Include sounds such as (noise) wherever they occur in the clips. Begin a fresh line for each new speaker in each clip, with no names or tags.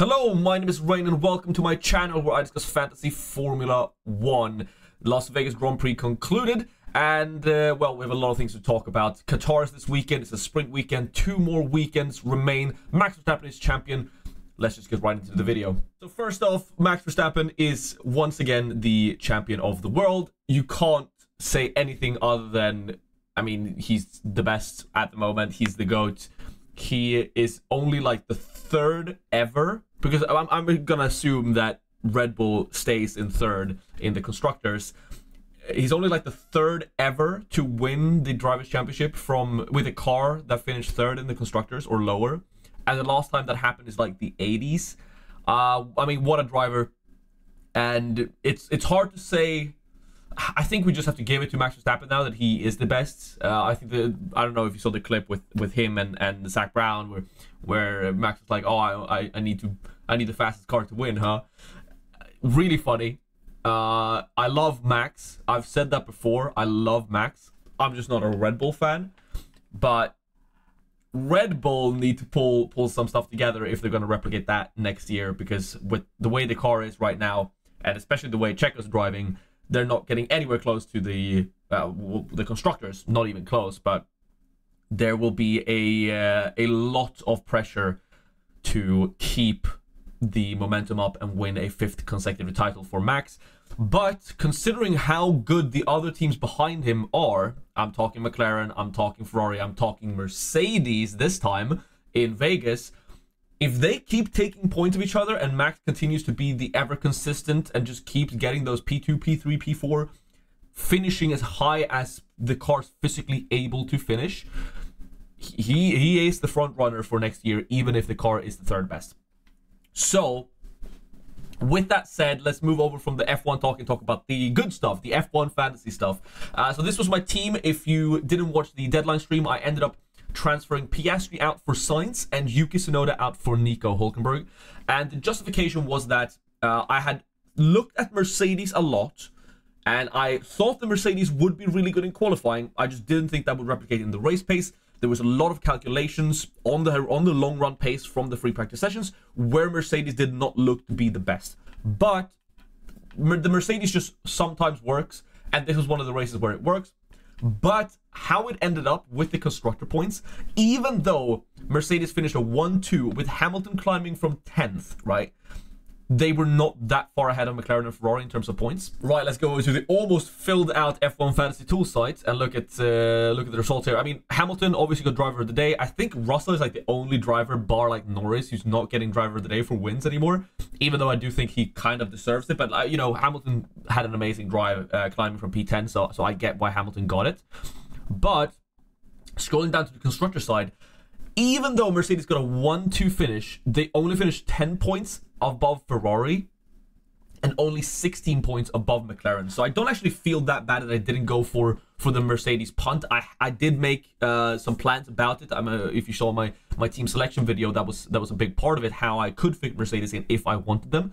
Hello, my name is Rein and welcome to my channel where I discuss fantasy Formula 1. Las Vegas Grand Prix concluded and, uh, well, we have a lot of things to talk about. Qatar is this weekend, it's a sprint weekend, two more weekends remain. Max Verstappen is champion. Let's just get right into the video. So first off, Max Verstappen is once again the champion of the world. You can't say anything other than, I mean, he's the best at the moment. He's the GOAT. He is only like the third ever, because I'm, I'm gonna assume that Red Bull stays in third in the constructors. He's only like the third ever to win the drivers' championship from with a car that finished third in the constructors or lower. And the last time that happened is like the 80s. Uh, I mean, what a driver! And it's it's hard to say. I think we just have to give it to Max Verstappen now that he is the best. Uh, I think the I don't know if you saw the clip with, with him and, and Zak Brown where where Max was like, "Oh, I, I need to I need the fastest car to win, huh?" Really funny. Uh, I love Max. I've said that before. I love Max. I'm just not a Red Bull fan, but Red Bull need to pull pull some stuff together if they're going to replicate that next year. Because with the way the car is right now, and especially the way Checo's driving, they're not getting anywhere close to the uh, the constructors. Not even close. But there will be a uh, a lot of pressure to keep the momentum up and win a fifth consecutive title for Max. But considering how good the other teams behind him are, I'm talking McLaren, I'm talking Ferrari, I'm talking Mercedes this time in Vegas. If they keep taking points of each other and Max continues to be the ever consistent and just keeps getting those P2, P3, P4, finishing as high as the car's physically able to finish, he he is the front runner for next year, even if the car is the third best. So, with that said, let's move over from the F1 talk and talk about the good stuff, the F1 fantasy stuff. Uh, so this was my team. If you didn't watch the deadline stream, I ended up transferring Piastri out for Sainz and Yuki Tsunoda out for Nico Hulkenberg. And the justification was that uh, I had looked at Mercedes a lot, and I thought the Mercedes would be really good in qualifying. I just didn't think that would replicate in the race pace. There was a lot of calculations on the on the long run pace from the free practice sessions where Mercedes did not look to be the best. But the Mercedes just sometimes works, and this was one of the races where it works. But how it ended up with the constructor points, even though Mercedes finished a 1 2 with Hamilton climbing from 10th, right? They were not that far ahead of McLaren and Ferrari in terms of points. Right, let's go to the almost filled out F1 Fantasy Tool site and look at uh, look at the results here. I mean, Hamilton obviously got driver of the day. I think Russell is like the only driver, bar like Norris, who's not getting driver of the day for wins anymore. Even though I do think he kind of deserves it, but uh, you know, Hamilton had an amazing drive uh, climbing from P10, so so I get why Hamilton got it. But scrolling down to the constructor side, even though Mercedes got a 1-2 finish, they only finished 10 points above Ferrari and only 16 points above McLaren. So I don't actually feel that bad that I didn't go for for the Mercedes punt. I I did make uh, some plans about it. I'm a, if you saw my my team selection video, that was that was a big part of it. How I could fit Mercedes in if I wanted them.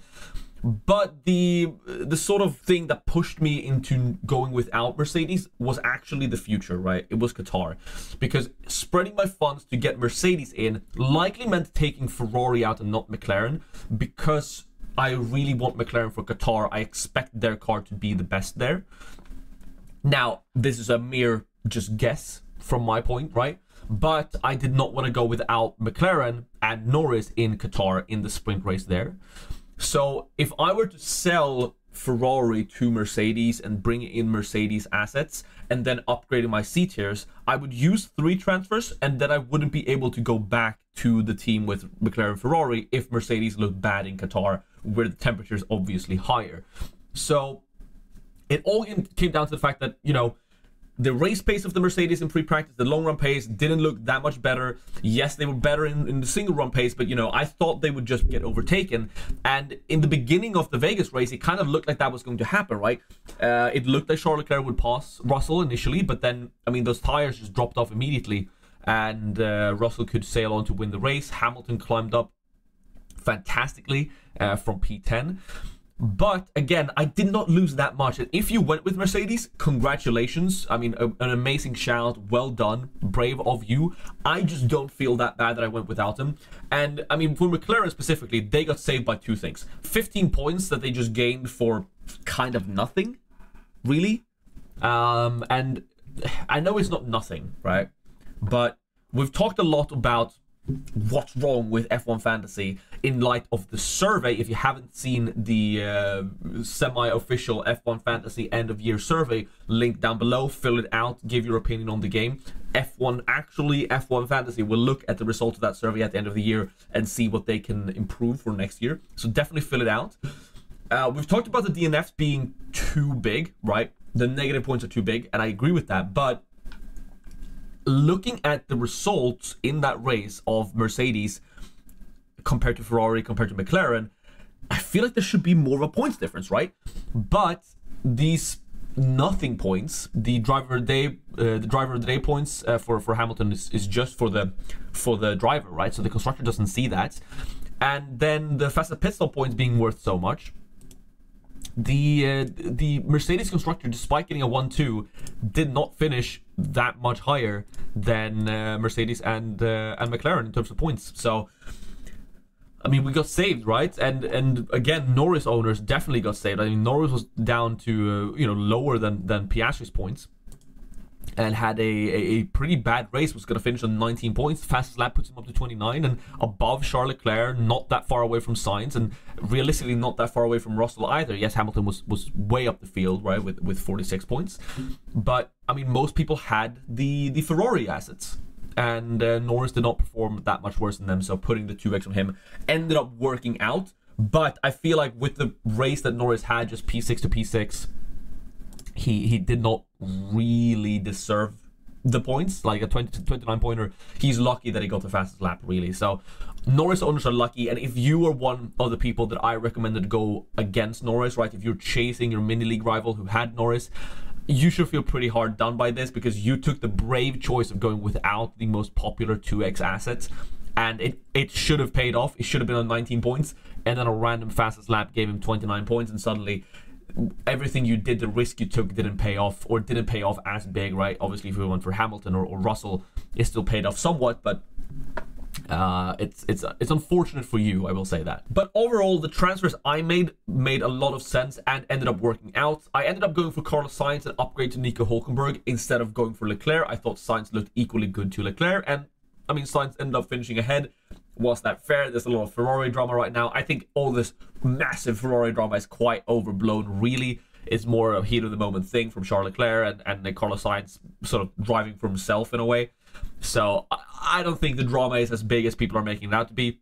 But the the sort of thing that pushed me into going without Mercedes was actually the future, right? It was Qatar, because spreading my funds to get Mercedes in likely meant taking Ferrari out and not McLaren, because I really want McLaren for Qatar. I expect their car to be the best there. Now, this is a mere just guess from my point, right? But I did not want to go without McLaren and Norris in Qatar in the sprint race there. So if I were to sell Ferrari to Mercedes and bring in Mercedes assets and then upgrading my C tiers, I would use three transfers and then I wouldn't be able to go back to the team with McLaren Ferrari if Mercedes looked bad in Qatar, where the temperature is obviously higher. So it all came down to the fact that, you know, the race pace of the Mercedes in pre-practice, the long run pace didn't look that much better. Yes, they were better in, in the single run pace, but you know, I thought they would just get overtaken. And in the beginning of the Vegas race, it kind of looked like that was going to happen, right? Uh, it looked like Charles Leclerc would pass Russell initially, but then, I mean, those tires just dropped off immediately, and uh, Russell could sail on to win the race. Hamilton climbed up fantastically uh, from P10. But again, I did not lose that much. And if you went with Mercedes, congratulations. I mean, a, an amazing shout. Well done. Brave of you. I just don't feel that bad that I went without them. And I mean, for McLaren specifically, they got saved by two things 15 points that they just gained for kind of nothing, really. Um, and (sighs) I know it's not nothing, right? But we've talked a lot about what's wrong with F1 Fantasy in light of the survey. If you haven't seen the uh, semi official F1 Fantasy end of year survey, link down below, fill it out, give your opinion on the game. F1, actually, F1 Fantasy will look at the results of that survey at the end of the year and see what they can improve for next year. So definitely fill it out. Uh, we've talked about the DNFs being too big, right? The negative points are too big, and I agree with that, but looking at the results in that race of Mercedes compared to Ferrari, compared to McLaren, I feel like there should be more of a points difference, right? But these nothing points, the driver day, uh, the driver of the day points uh, for for Hamilton is, is just for the for the driver, right? So the constructor doesn't see that, and then the faster pit stop points being worth so much the uh, the Mercedes constructor, despite getting a one-two, did not finish that much higher than uh, Mercedes and uh, and McLaren in terms of points. So, I mean, we got saved, right? And and again, Norris owners definitely got saved. I mean, Norris was down to uh, you know lower than than Piastri's points and had a, a, pretty bad race. Was going to finish on 19 points. Fastest lap puts him up to 29 and above Charles Leclerc, not that far away from Sainz, and realistically not that far away from Russell either. Yes, Hamilton was was way up the field, right, with with 46 points, but I mean most people had the the Ferrari assets. And uh, Norris did not perform that much worse than them, so putting the 2x on him ended up working out. But I feel like with the race that Norris had, just P6 to P6, he he did not really deserve the points, like a 20 29 pointer. He's lucky that he got the fastest lap, really. So Norris owners are lucky, and if you are one of the people that I recommended to go against Norris, right? If you're chasing your mini league rival who had Norris, you should feel pretty hard done by this because you took the brave choice of going without the most popular 2x assets. And it, it should have paid off. It should have been on 19 points. And then a random fastest lap gave him 29 points. And suddenly everything you did, the risk you took didn't pay off or didn't pay off as big, right? Obviously, if we went for Hamilton or, or Russell, it still paid off somewhat, but uh, it's it's it's unfortunate for you, I will say that. But overall, the transfers I made made a lot of sense and ended up working out. I ended up going for Carlos Sainz and upgrade to Nico Hulkenberg instead of going for Leclerc. I thought Sainz looked equally good to Leclerc, and I mean Sainz ended up finishing ahead was that fair? There's a lot of Ferrari drama right now. I think all this massive Ferrari drama is quite overblown, really. It's more a heat of the moment thing from Charles Leclerc and, and Carlos Sainz sort of driving for himself in a way. So I don't think the drama is as big as people are making it out to be.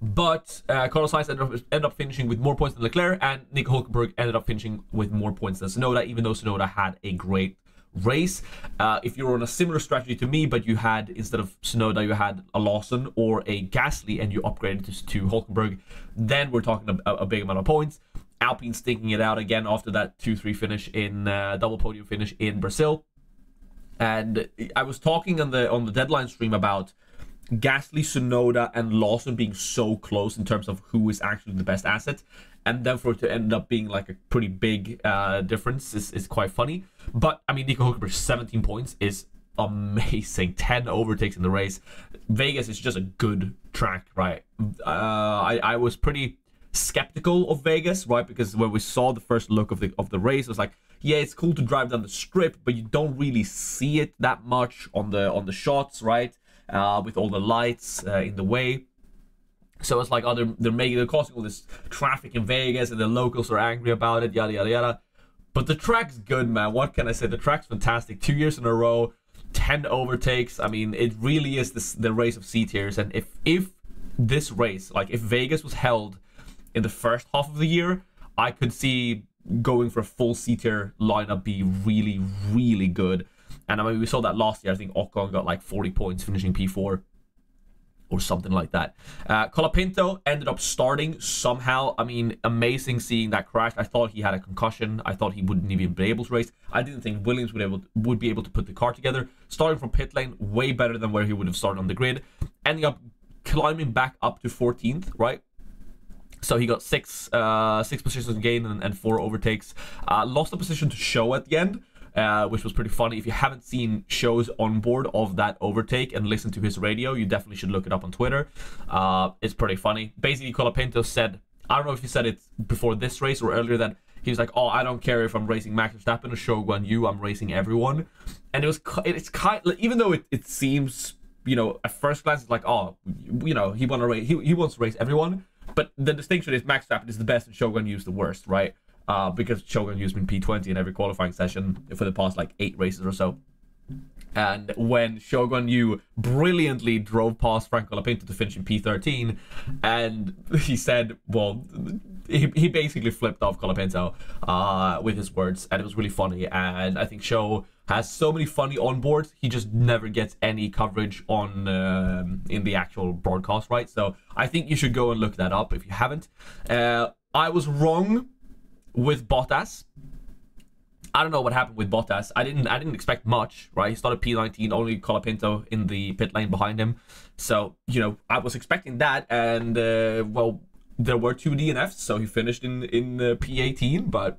But uh, Carlos Sainz ended up, ended up finishing with more points than Leclerc, and Nico Hulkenberg ended up finishing with more points than Tsunoda, even though Tsunoda had a great race. Uh, if you're on a similar strategy to me, but you had instead of Tsunoda, you had a Lawson or a Gasly, and you upgraded to, to Hulkenberg, then we're talking a, a big amount of points. Alpine stinking it out again after that 2-3 finish in uh, double podium finish in Brazil. And I was talking on the on the deadline stream about Gasly, Tsunoda, and Lawson being so close in terms of who is actually the best asset, and then for it to end up being like a pretty big uh, difference is, is quite funny. But I mean, Nico Hulkenberg 17 points is amazing. (laughs) 10 overtakes in the race. Vegas is just a good track, right? Uh, I I was pretty skeptical of Vegas, right? Because when we saw the first look of the of the race, it was like, yeah, it's cool to drive down the strip, but you don't really see it that much on the on the shots, right? Uh, with all the lights uh, in the way. So it's like, oh, they're, they're making, they're causing all this traffic in Vegas, and the locals are angry about it, yada yada yada. But the track's good, man. What can I say? The track's fantastic. Two years in a row, ten overtakes. I mean, it really is this, the race of C tiers. And if if this race, like if Vegas was held in the first half of the year, I could see going for a full C tier lineup be really, really good. And I mean, we saw that last year. I think Ocon got like 40 points, finishing P4 or something like that. Uh, Colapinto ended up starting somehow. I mean, amazing seeing that crash. I thought he had a concussion. I thought he wouldn't even be able to race. I didn't think Williams would able to, would be able to put the car together. Starting from pit lane, way better than where he would have started on the grid. Ending up climbing back up to 14th, right? So he got six uh, six positions gain and, and four overtakes. Uh, lost a position to Zhou at the end, uh, which was pretty funny. If you haven't seen Zhou's on board of that overtake and listened to his radio, you definitely should look it up on Twitter. Uh, it's pretty funny. Basically, Colapinto said, I don't know if he said it before this race or earlier that he was like, "Oh, I don't care if I'm racing Max Verstappen or Zhou Guanyu, I'm racing everyone." And it was it's kind even though it, it seems you know at first glance it's like, "Oh, you know he want to race he, he wants to race everyone," but the distinction is Max Verstappen is the best and Zhou Guanyu is the worst, right? Uh, because Zhou Guanyu's been P20 in every qualifying session for the past like eight races or so. And when Zhou Guanyu brilliantly drove past Franco Colapinto to finish in P13, and he said, well, he, he basically flipped off Colapinto uh, with his words, and it was really funny. And I think Zhou has so many funny onboards, he just never gets any coverage on um, in the actual broadcast, right? So I think you should go and look that up if you haven't. Uh, I was wrong with Bottas. I don't know what happened with Bottas. I didn't I didn't expect much, right? He started P19, only Colapinto in the pit lane behind him. So, you know, I was expecting that and uh, well, there were two DNFs, so he finished in in uh, P18, but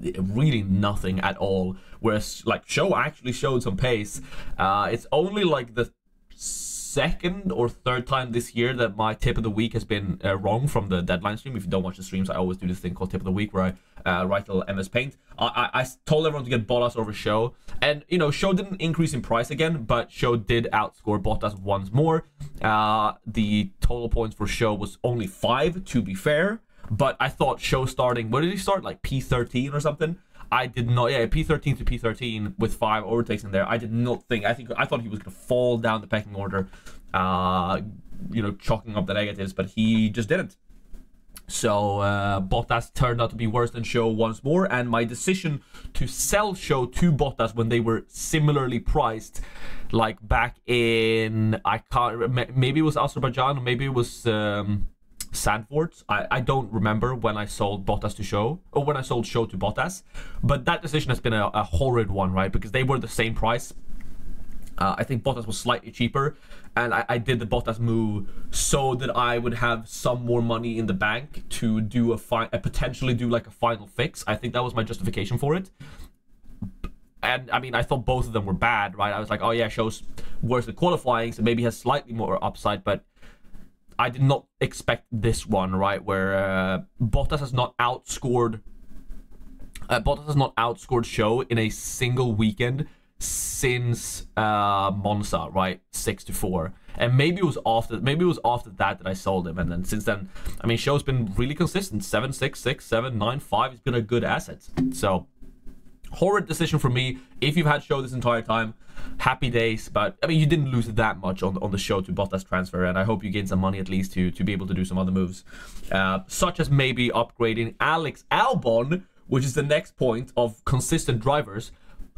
really nothing at all. Whereas like Zhou actually showed some pace. Uh, it's only like the second or third time this year that my tip of the week has been uh, wrong from the deadline stream. If you don't watch the streams, I always do this thing called tip of the week where I uh, write a little MS Paint. I, I, I, told everyone to get Bottas over Zhou, and you know Zhou didn't increase in price again, but Zhou did outscore Bottas once more. Uh, the total points for Zhou was only five, to be fair. But I thought Zhou starting, where did he start? Like P13 or something? I did not. Yeah, P13 to P13 with five overtakes in there. I did not think. I think I thought he was gonna fall down the pecking order, uh, you know, chalking up the negatives, but he just didn't. So uh, Bottas turned out to be worse than Zhou once more, and my decision to sell Zhou to Bottas when they were similarly priced, like back in I can't maybe it was Azerbaijan, maybe it was. Um, Zandvoort. I, I don't remember when I sold Bottas to Zhou or when I sold Zhou to Bottas, but that decision has been a, a horrid one, right? Because they were the same price. Uh, I think Bottas was slightly cheaper, and I, I, did the Bottas move so that I would have some more money in the bank to do a fi- potentially do like a final fix. I think that was my justification for it. And I mean, I thought both of them were bad, right? I was like, oh yeah, Zhou's worse at qualifying, so maybe has slightly more upside, but I did not expect this one, right? Where uh, Bottas has not outscored. Uh, Bottas has not outscored Zhou in a single weekend since uh, Monza, right? Six to four, and maybe it was after. Maybe it was after that that I sold him, and then since then, I mean, Zhou's been really consistent. Seven, six, six, seven, nine, five. He's been a good asset. So horrid decision for me. If you've had Zhou this entire time, happy days. But I mean, you didn't lose that much on on the Zhou to Bottas transfer, and I hope you gain some money at least to to be able to do some other moves, uh, such as maybe upgrading Alex Albon, which is the next point of consistent drivers.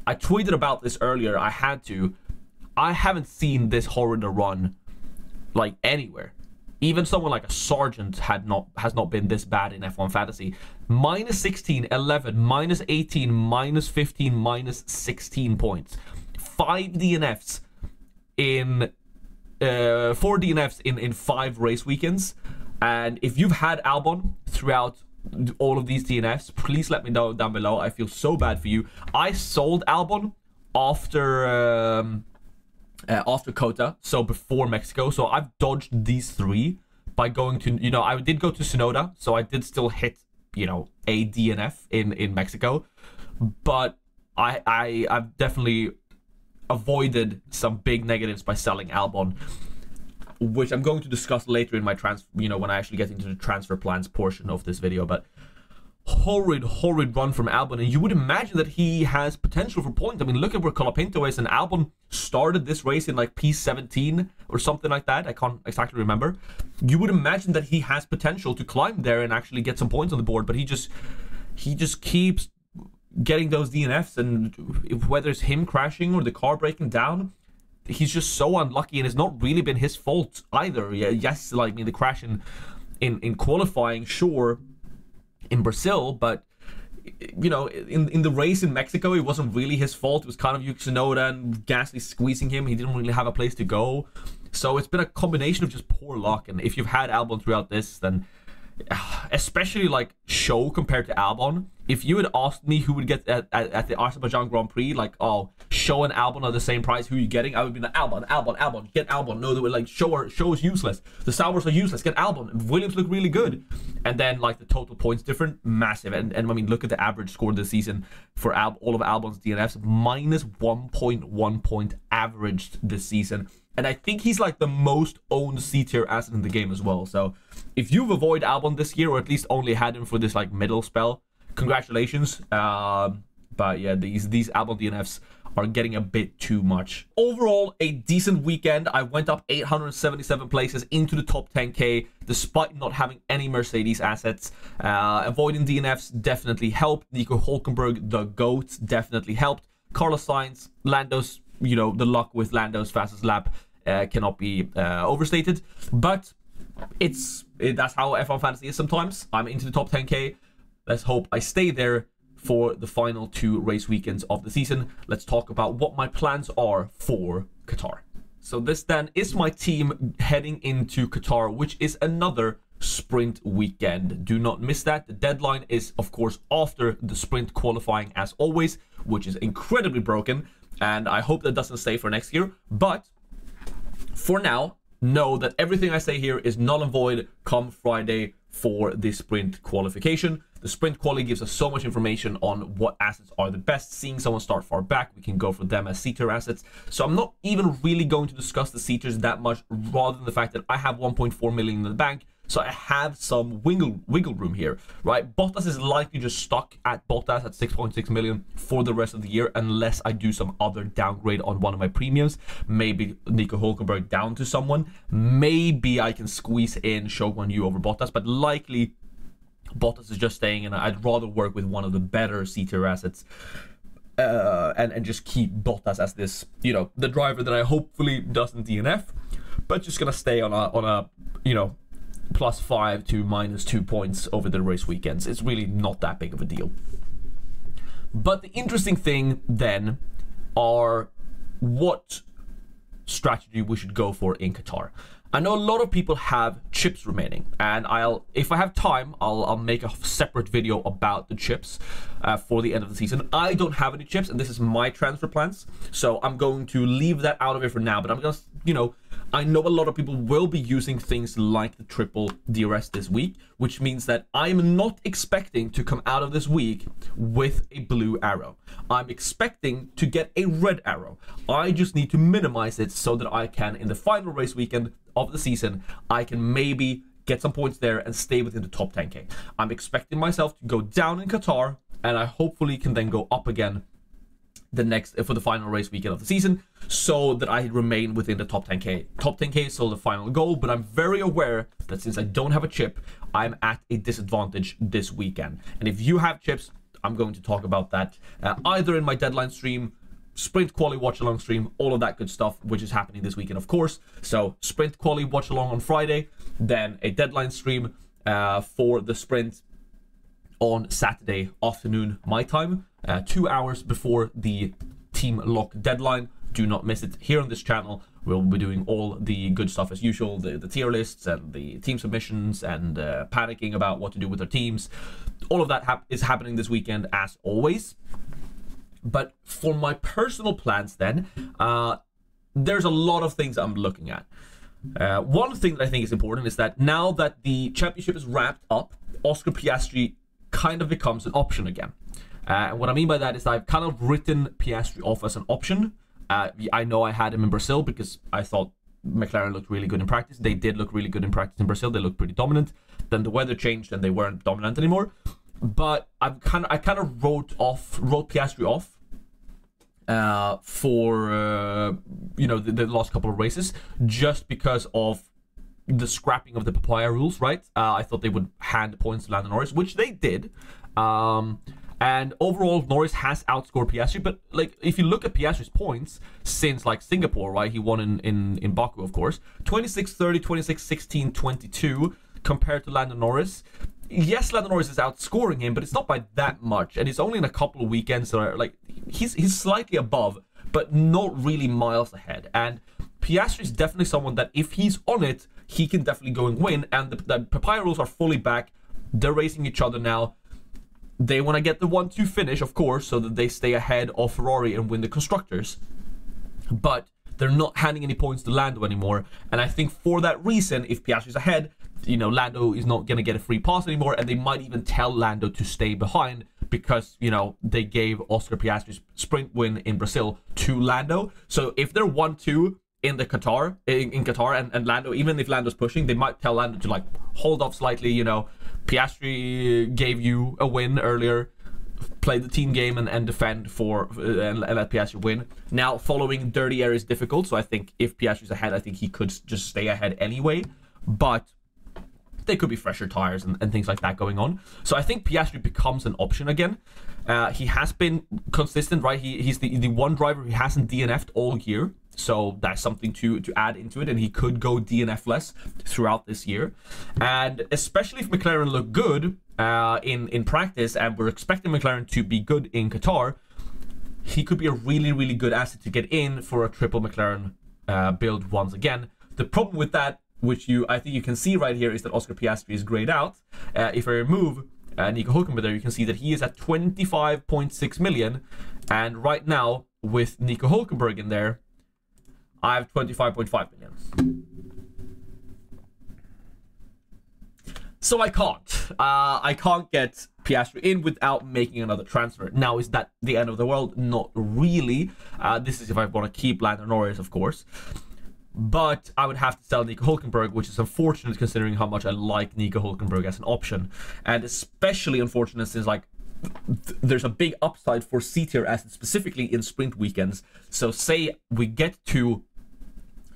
I tweeted about this earlier. I had to. I haven't seen this horrid run like anywhere even someone like a Sargent had not has not been this bad in F1 Fantasy. Minus 16, 11, minus 18, minus 15, minus 16 points. Five DNFs in uh, four DNFs in in five race weekends. And if you've had Albon throughout all of these DNFs, please let me know down below. I feel so bad for you. I sold Albon after. Um, uh, after COTA, so before Mexico. So I've dodged these three by going to, you know, I did go to Tsunoda, so I did still hit, you know, a DNF in in Mexico, but I I I've definitely avoided some big negatives by selling Albon, which I'm going to discuss later in my trans, you know, when I actually get into the transfer plans portion of this video, but horrid, horrid run from Albon, and you would imagine that he has potential for points. I mean, look at where Colapinto is, and Albon started this race in like P17 or something like that. I can't exactly remember. You would imagine that he has potential to climb there and actually get some points on the board, but he just he just keeps getting those DNFs, and whether it's him crashing or the car breaking down. He's just so unlucky, and it's not really been his fault either. Yeah, yes, like I mean, the crash in in, in qualifying, sure, in Brazil, but you know, in in the race in Mexico, it wasn't really his fault. It was kind of Yuki Tsunoda and Gasly squeezing him. He didn't really have a place to go. So it's been a combination of just poor luck. And if you've had Albon throughout this, then (sighs) especially like Zhou compared to Albon. If you had asked me who would get at, at, at, the Azerbaijan Grand Prix, like oh, Zhou and Albon are the same price, who are you getting? I would be like Albon, Albon, Albon, get Albon. No, they were like Zhou are, Zhou is useless. The Saubers are useless. Get Albon. Williams look really good, and then like the total points different, massive. And and I mean look at the average score this season for Al- all of Albon's DNFs, minus 1.1 point averaged this season and I think he's like the most owned C tier asset in the game as well. So if you've avoided Albon this year, or at least only had him for this like middle spell, congratulations. Um, but yeah, these these Albon DNFs are getting a bit too much. Overall, a decent weekend. I went up 877 places into the top 10k despite not having any Mercedes assets. Uh, avoiding DNFs definitely helped. Nico Hulkenberg, the GOAT, definitely helped. Carlos Sainz, Lando's you know, the luck with Lando's fastest lap uh, cannot be uh, overstated. But it's it, that's how F1 Fantasy is sometimes. I'm into the top 10k. Let's hope I stay there for the final two race weekends of the season. Let's talk about what my plans are for Qatar. So this then is my team heading into Qatar, which is another sprint weekend. Do not miss that. The deadline is, of course, after the sprint qualifying, as always, which is incredibly broken and I hope that doesn't stay for next year. But for now, know that everything I say here is null and void come Friday for the sprint qualification. The sprint quality gives us so much information on what assets are the best. Seeing someone start far back, we can go for them as C-tier assets. So I'm not even really going to discuss the C-tiers that much, rather than the fact that I have 1.4 million in the bank. So I have some wiggle wiggle room here, right? Bottas is likely just stuck at Bottas at 6.6 million for the rest of the year, unless I do some other downgrade on one of my premiums. Maybe Nico Hulkenberg down to someone. Maybe I can squeeze in Zhou Guanyu over Bottas, but likely Bottas is just staying, and I'd rather work with one of the better C tier assets. Uh, and and just keep Bottas as this, you know, the driver that I hopefully doesn't DNF, but just gonna stay on a on a you know plus five to minus two points over the race weekends. It's really not that big of a deal. But the interesting thing then are what strategy we should go for in Qatar. I know a lot of people have chips remaining, and I'll, if I have time, I'll, I'll make a separate video about the chips uh, for the end of the season. I don't have any chips, and this is my transfer plans, so I'm going to leave that out of it for now. But I'm gonna, you know, I know a lot of people will be using things like the triple DRS this week, which means that I'm not expecting to come out of this week with a blue arrow. I'm expecting to get a red arrow. I just need to minimize it so that I can, in the final race weekend of the season, I can maybe get some points there and stay within the top 10k. I'm expecting myself to go down in Qatar, and I hopefully can then go up again the next for the final race weekend of the season so that I remain within the top 10k. Top 10k is still the final goal, but I'm very aware that since I don't have a chip, I'm at a disadvantage this weekend. And if you have chips, I'm going to talk about that uh, either in my deadline stream, sprint quality watch along stream, all of that good stuff, which is happening this weekend, of course. So sprint quality watch along on Friday, then a deadline stream uh, for the sprint on Saturday afternoon, my time, uh, two hours before the team lock deadline. Do not miss it here on this channel. We'll be doing all the good stuff as usual the, the tier lists and the team submissions and uh, panicking about what to do with our teams. All of that hap- is happening this weekend as always. But for my personal plans, then, uh, there's a lot of things I'm looking at. Uh, one thing that I think is important is that now that the championship is wrapped up, Oscar Piastri kind of becomes an option again. Uh, and what I mean by that is I've kind of written Piastri off as an option. Uh, I know I had him in Brazil because I thought McLaren looked really good in practice. They did look really good in practice in Brazil. They looked pretty dominant. Then the weather changed and they weren't dominant anymore. But I've kind of I kind of wrote off wrote Piastri off uh, for uh, you know the, the, last couple of races just because of the scrapping of the papaya rules, right? Uh, I thought they would hand points to Lando Norris, which they did. Um, and overall, Norris has outscored Piastri. But like, if you look at Piastri's points since like Singapore, right? He won in in, in Baku, of course. 26 30, 26 16, 22 compared to Lando Norris. Yes, Lando Norris is outscoring him, but it's not by that much. And it's only in a couple of weekends that are like he's he's slightly above, but not really miles ahead. And Piastri is definitely someone that if he's on it, he can definitely go and win. And the, the Papaya rules are fully back. They're racing each other now. They want to get the 1 2 finish, of course, so that they stay ahead of Ferrari and win the Constructors. But they're not handing any points to Lando anymore. And I think for that reason, if Piastri's ahead, you know, Lando is not going to get a free pass anymore. And they might even tell Lando to stay behind because, you know, they gave Oscar Piastri's sprint win in Brazil to Lando. So if they're 1 2 in the Qatar, in, in Qatar, and, and Lando, even if Lando's pushing, they might tell Lando to like hold off slightly, you know. Piastri gave you a win earlier play the team game and, and defend for uh, and, and, let Piastri win. Now, following dirty air is difficult, so I think if Piastri's ahead, I think he could just stay ahead anyway. But there could be fresher tires and, and things like that going on. So I think Piastri becomes an option again. Uh, he has been consistent, right? He, he's the, the one driver who hasn't DNF'd all year. So that's something to to add into it, and he could go DNF less throughout this year, and especially if McLaren look good uh, in in practice, and we're expecting McLaren to be good in Qatar, he could be a really really good asset to get in for a triple McLaren uh, build once again. The problem with that, which you I think you can see right here, is that Oscar Piastri is grayed out. Uh, if I remove uh, Nico Hulkenberg there, you can see that he is at 25.6 million, and right now with Nico Hulkenberg in there I have 25.5 million. So I can't. Uh, I can't get Piastri in without making another transfer. Now, is that the end of the world? Not really. Uh, this is if I want to keep Lando Norris, of course. But I would have to sell Nico Hulkenberg, which is unfortunate considering how much I like Nico Hulkenberg as an option. And especially unfortunate since, like, th- there's a big upside for C tier assets, specifically in sprint weekends. So, say we get to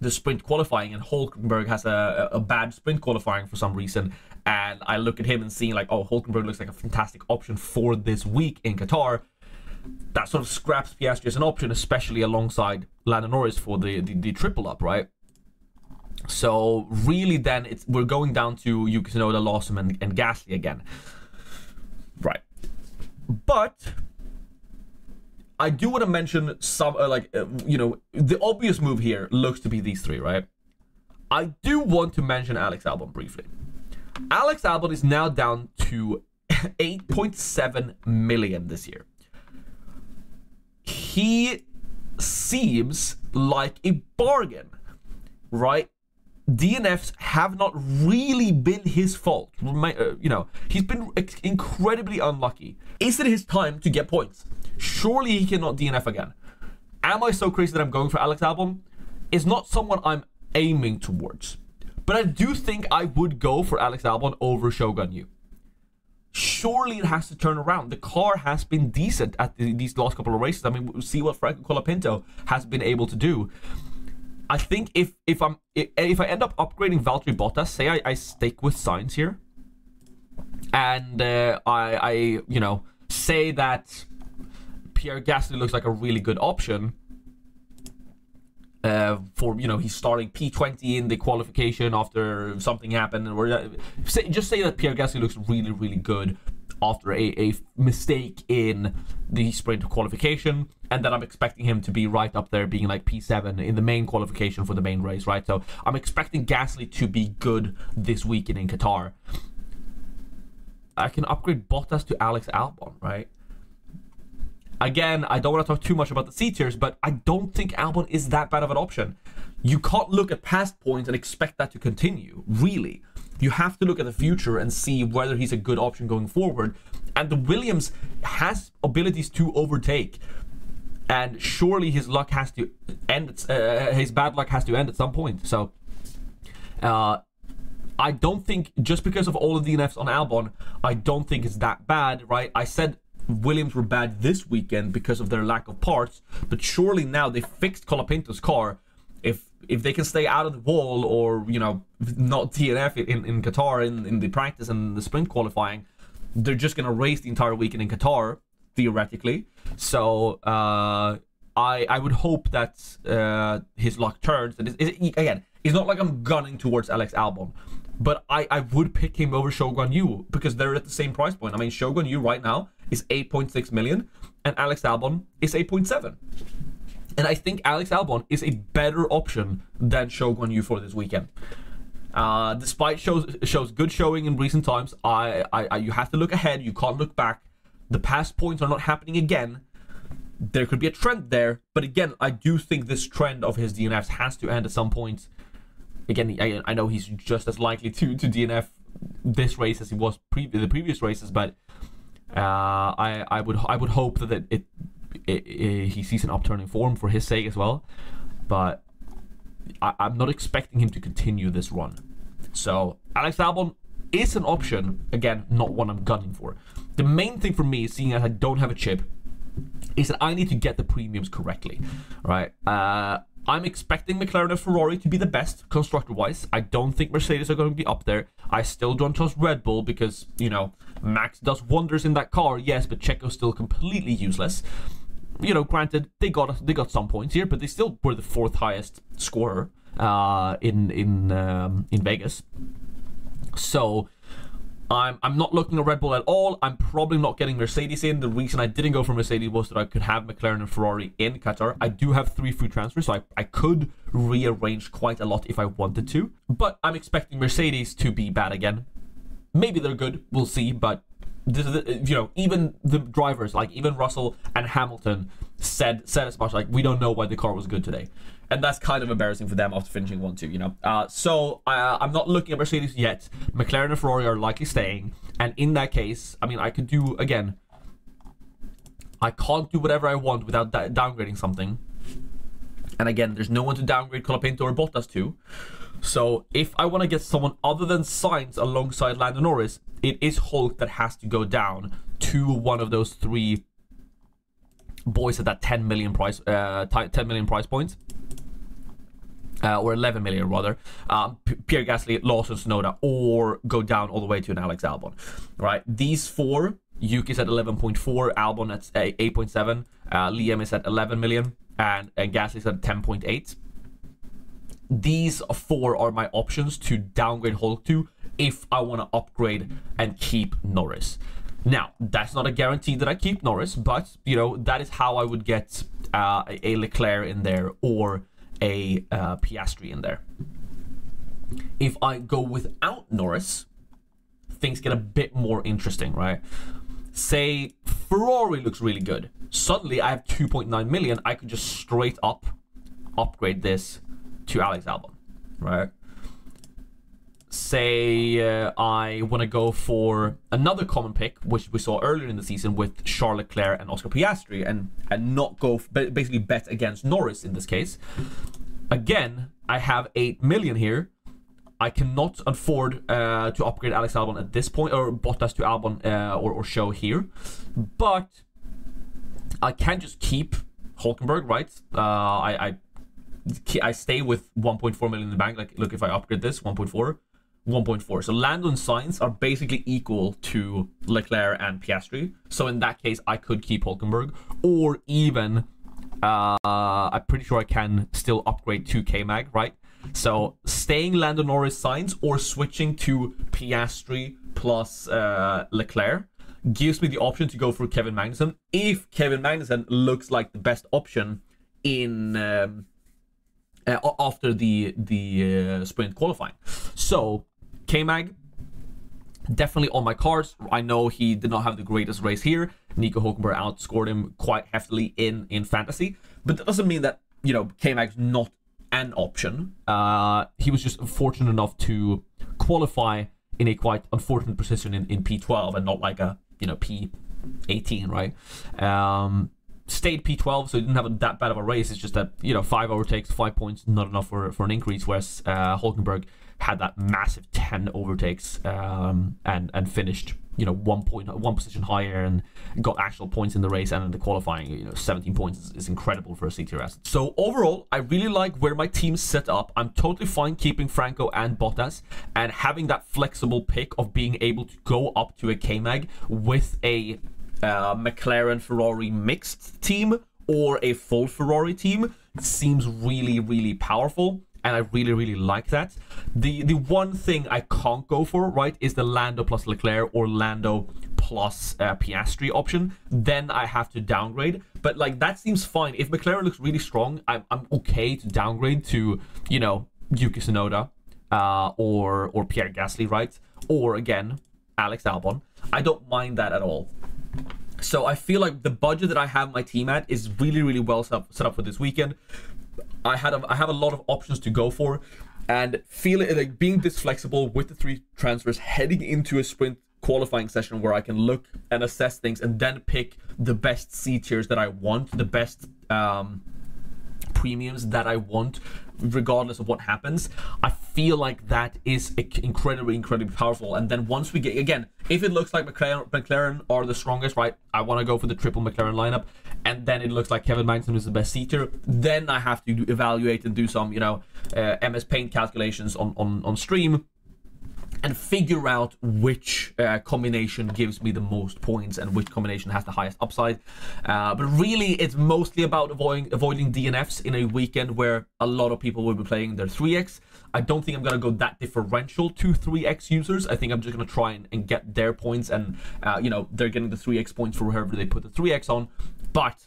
the sprint qualifying and Hulkenberg has a, a bad sprint qualifying for some reason. And I look at him and seeing like oh Hulkenberg looks like a fantastic option for this week in Qatar. That sort of scraps Piastri as an option especially alongside Lando Norris for the, the, the triple up right? So really then it's we're going down to Yuki Tsunoda, Lawson and, and Gasly again. Right. But I do want to mention some, uh, like, uh, you know, the obvious move here looks to be these three, right? I do want to mention Alex Albon briefly. Alex Albon is now down to (laughs) 8.7 million this year. He seems like a bargain, right? DNFs have not really been his fault. Uh, you know, he's been incredibly unlucky. Is it his time to get points? Surely he cannot DNF again. Am I so crazy that I'm going for Alex Albon? Is not someone I'm aiming towards. But I do think I would go for Alex Albon over Zhou Guanyu. Surely it has to turn around. The car has been decent at the, these last couple of races. I mean, we'll see what Franco Colapinto has been able to do. I think if if I'm if I end up upgrading Valtteri Bottas, say I, I stick with Sainz here, and uh, I I you know say that Pierre Gasly looks like a really good option. Uh, for you know he's starting P20 in the qualification after something happened, uh, just say that Pierre Gasly looks really really good after a, a mistake in the sprint qualification, and then I'm expecting him to be right up there, being like P7 in the main qualification for the main race, right? So I'm expecting Gasly to be good this weekend in Qatar. I can upgrade Bottas to Alex Albon, right? Again, I don't want to talk too much about the C tiers, but I don't think Albon is that bad of an option. You can't look at past points and expect that to continue, really. You have to look at the future and see whether he's a good option going forward. And the Williams has abilities to overtake. And surely his luck has to end, uh, his bad luck has to end at some point. So, uh, I don't think just because of all of the DNFs on Albon, I don't think it's that bad, right? I said Williams were bad this weekend because of their lack of parts, but surely now they fixed Colapinto's car. If if they can stay out of the wall or you know not DNF in, in Qatar in, in the practice and the sprint qualifying, they're just gonna race the entire weekend in Qatar theoretically. So uh, I I would hope that uh, his luck turns. And it's, again, it's not like I'm gunning towards Alex Albon. But I, I would pick him over Zhou Guanyu because they're at the same price point. I mean, Zhou Guanyu right now is 8.6 million and Alex Albon is 8.7. And I think Alex Albon is a better option than Zhou Guanyu for this weekend. Uh, despite Zhou's Zhou's good showing in recent times, I, I, I you have to look ahead. You can't look back. The past points are not happening again. There could be a trend there, but again, I do think this trend of his DNFs has to end at some point. Again, I, I know he's just as likely to to DNF this race as he was pre- the previous races, but uh, I I would I would hope that it, it, it, he sees an upturning form for his sake as well. But I, I'm not expecting him to continue this run. So Alex Albon is an option. Again, not one I'm gunning for. The main thing for me, seeing as I don't have a chip, is that I need to get the premiums correctly. Right? Uh, I'm expecting McLaren and Ferrari to be the best constructor wise. I don't think Mercedes are going to be up there. I still don't trust Red Bull because, you know, Max does wonders in that car, yes, but Checo's still completely useless. You know, granted, they got they got some points here, but they still were the fourth highest scorer uh, in in um, in Vegas. So I'm I'm not looking at Red Bull at all. I'm probably not getting Mercedes in. The reason I didn't go for Mercedes was that I could have McLaren and Ferrari in Qatar. I do have three free transfers, so I, I could rearrange quite a lot if I wanted to. But I'm expecting Mercedes to be bad again. Maybe they're good. We'll see. But this is you know even the drivers like even Russell and Hamilton said said as much like we don't know why the car was good today. And that's kind of embarrassing for them after finishing one two you know? Uh, so uh, i'm not looking at mercedes yet. Mclaren and ferrari are likely staying. And in that case i mean i could do again i can't do whatever i want without da- downgrading something. And again there's no one to downgrade colapinto or bottas to. So if i want to get someone other than Sainz alongside lando norris it is hulk that has to go down to one of those three boys at that 10 million price uh 10 million price point uh, or 11 million rather, um, Pierre Gasly, Lawson Tsunoda, or go down all the way to an Alex Albon, right? These four, Yuki's at 11.4, Albon at 8.7, uh, Liam is at 11 million, and, and Gasly's at 10.8. These four are my options to downgrade Hulk to if I want to upgrade and keep Norris. Now, that's not a guarantee that I keep Norris, but, you know, that is how I would get uh, a Leclerc in there or a uh, Piastri in there. If I go without Norris, things get a bit more interesting, right? Say Ferrari looks really good. Suddenly I have 2.9 million. I could just straight up upgrade this to Alex Albon, right? Say uh, I want to go for another common pick, which we saw earlier in the season with Charles Leclerc and Oscar Piastri, and and not go basically bet against Norris in this case. Again, I have eight million here. I cannot afford uh, to upgrade Alex Albon at this point, or Bottas to Albon, uh, or, or Zhou here. But I can just keep Hulkenberg, right? Uh, I, I I stay with 1.4 million in the bank. Like, look, if I upgrade this, 1.4, 1.4. So Lando and Sainz are basically equal to Leclerc and Piastri. So in that case, I could keep Hulkenberg, or even uh, I'm pretty sure I can still upgrade to K-Mag, right? So staying Lando Norris Sainz or switching to Piastri plus uh, Leclerc gives me the option to go for Kevin Magnussen if Kevin Magnussen looks like the best option in um, uh, after the the uh, sprint qualifying. So K-Mag definitely on my cards. I know he did not have the greatest race here. Nico Hulkenberg outscored him quite heftily in in fantasy, but that doesn't mean that you know K-Mag's not an option. Uh, he was just fortunate enough to qualify in a quite unfortunate position in, in P12 and not like a you know P18, right? Um, stayed P12, so he didn't have that bad of a race. It's just that you know five overtakes, five points, not enough for for an increase. Whereas uh, Hulkenberg had that massive 10 overtakes um, and and finished you know one point one position higher and got actual points in the race and in the qualifying you know 17 points is, is incredible for a C tiers so overall I really like where my team's set up. I'm totally fine keeping Franco and Bottas and having that flexible pick of being able to go up to a K-Mag with a uh, McLaren Ferrari mixed team or a full Ferrari team seems really really powerful and I really, really like that. The the one thing I can't go for, right, is the Lando plus Leclerc or Lando plus uh, Piastri option. Then I have to downgrade. But like that seems fine. If McLaren looks really strong, I'm I'm okay to downgrade to you know Yuki Tsunoda, uh, or or Pierre Gasly, right? Or again, Alex Albon. I don't mind that at all. So I feel like the budget that I have my team at is really, really well set up, set up for this weekend. I had a, I have a lot of options to go for, and feeling like being this flexible with the three transfers heading into a sprint qualifying session where I can look and assess things and then pick the best C tiers that I want, the best um, premiums that I want, regardless of what happens. I feel like that is incredibly, incredibly powerful. And then once we get, again, if it looks like McLaren, McLaren are the strongest, right? I want to go for the triple McLaren lineup. And then it looks like Kevin Magnussen is the best C tier. Then I have to evaluate and do some, you know, uh, MS Paint calculations on, on, on stream and figure out which uh, combination gives me the most points and which combination has the highest upside. Uh, but really, it's mostly about avoiding avoiding DNFs in a weekend where a lot of people will be playing their 3x. I don't think I'm gonna go that differential to 3x users. I think I'm just gonna try and, and get their points, and uh, you know they're getting the 3x points for whoever they put the 3x on. But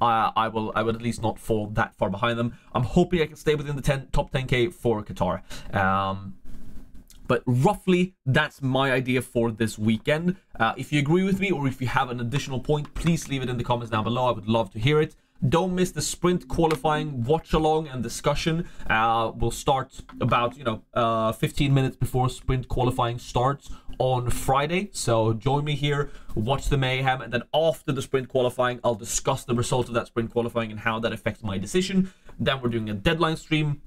uh, I will I would at least not fall that far behind them. I'm hoping I can stay within the 10, top 10k for Qatar. Um, but roughly, that's my idea for this weekend. Uh, if you agree with me or if you have an additional point, please leave it in the comments down below. I would love to hear it. Don't miss the sprint qualifying watch along and discussion. Uh, we'll start about you know uh, 15 minutes before sprint qualifying starts on Friday. So join me here, watch the mayhem, and then after the sprint qualifying, I'll discuss the results of that sprint qualifying and how that affects my decision. Then we're doing a deadline stream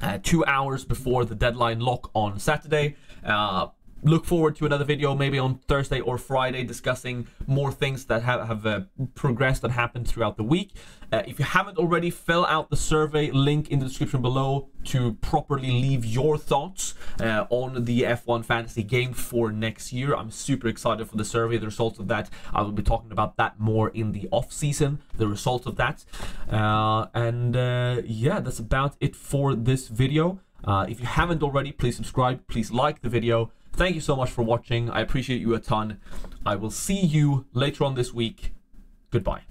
uh, two hours before the deadline lock on Saturday. Uh, look forward to another video maybe on Thursday or Friday discussing more things that have, have uh, progressed and happened throughout the week. Uh, if you haven't already, fill out the survey link in the description below to properly leave your thoughts uh, on the F1 fantasy game for next year. I'm super excited for the survey, the results of that. I will be talking about that more in the off season, the results of that. Uh, and uh, yeah, that's about it for this video. Uh, if you haven't already, please subscribe, please like the video. Thank you so much for watching. I appreciate you a ton. I will see you later on this week. Goodbye.